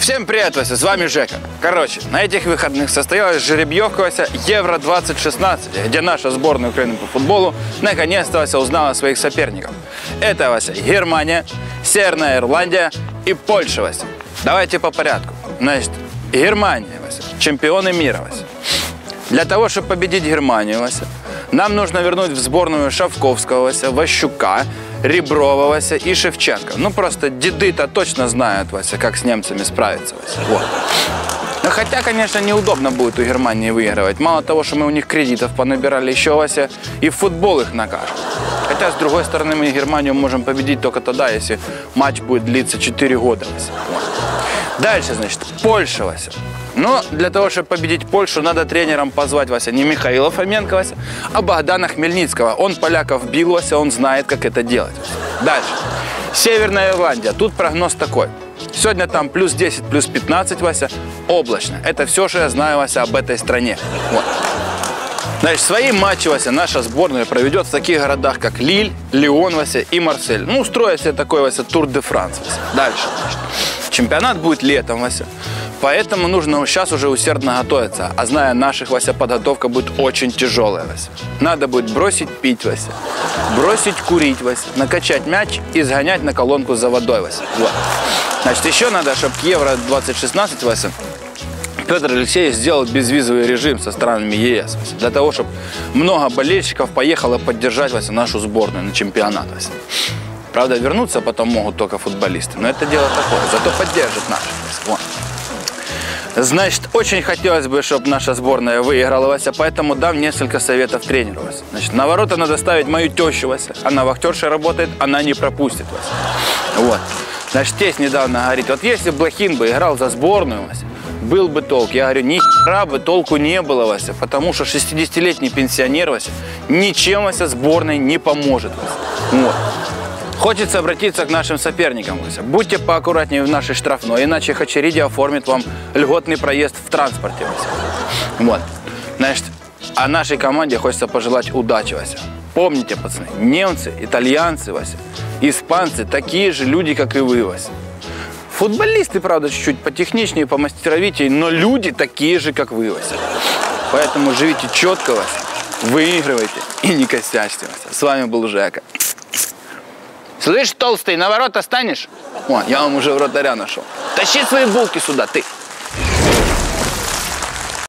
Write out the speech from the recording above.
Всем привет, Вася, с вами Жека. Короче, на этих выходных состоялась жеребьевка Вася Евро-2016, где наша сборная Украины по футболу наконец-то Вася узнала своих соперников. Это, Вася, Германия, Северная Ирландия и Польша, Вася. Давайте по порядку. Значит, Германия, Вася, чемпионы мира, Вася. Для того, чтобы победить Германию, Вася, нам нужно вернуть в сборную Шавковского, Вася, Ващука, Реброва, Вася и Шевченко. Ну, просто деды-то точно знают, Вася, как с немцами справиться, Вася. Вот. Ну, хотя, конечно, неудобно будет у Германии выигрывать. Мало того, что мы у них кредитов понабирали, еще, Вася, и в футбол их накажем. Хотя, с другой стороны, мы Германию можем победить только тогда, если матч будет длиться 4 года, Вася. Вот. Дальше, значит, Польша, Вася. Но для того, чтобы победить Польшу, надо тренером позвать, Вася, не Михаила Фоменко, Вася, а Богдана Хмельницкого. Он поляков бил, Вася, он знает, как это делать. Дальше. Северная Ирландия. Тут прогноз такой. Сегодня там плюс 10, плюс 15, Вася, облачно. Это все, что я знаю, Вася, об этой стране. Вот. Значит, свои матчи, Вася, наша сборная проведет в таких городах, как Лиль, Лион, Вася и Марсель. Ну, устроя себе такой, Вася, Тур де Франс. Вася. Дальше. Значит. Чемпионат будет летом, Вася. Поэтому нужно сейчас уже усердно готовиться. А зная наших, Вася, подготовка будет очень тяжелая, Вася. Надо будет бросить пить, Вася. Бросить курить, Вася. Накачать мяч и сгонять на колонку за водой, Вася. Вот. Значит, еще надо, чтобы к Евро-2016, Вася, Петр Алексеевич сделал безвизовый режим со странами ЕС, Вася, для того, чтобы много болельщиков поехало поддержать Вася, нашу сборную на чемпионат. Вася. Правда, вернуться потом могут только футболисты, но это дело такое. Зато поддержат наших. Вася. Вот. Значит, очень хотелось бы, чтобы наша сборная выиграла, Вася, поэтому дам несколько советов тренеру, Вася. Значит, на ворота надо ставить мою тещу, Вася. Она вахтерша работает, она не пропустит, Вася. Вот. Значит, тесть недавно говорит, вот если Блохин бы играл за сборную, Вася, был бы толк. Я говорю, ни хера бы толку не было, Вася, потому что 60-летний пенсионер, Вася, ничем, Вася, сборной не поможет, Вася. Вот. Хочется обратиться к нашим соперникам. Будьте поаккуратнее в нашей штрафной, иначе Хачериди оформит вам льготный проезд в транспорте. Вот. Значит, а нашей команде хочется пожелать удачи, Вася. Помните, пацаны, немцы, итальянцы, Вася, испанцы такие же люди, как и вы, Вася. Футболисты, правда, чуть-чуть потехничнее, помастеровитее, но люди такие же, как вы, Вася. Поэтому живите четко, Вася, выигрывайте и не косячьте, Вася. С вами был Жека. Слышь, толстый, на ворота станешь? О, я вам уже вратаря нашел. Тащи свои булки сюда, ты.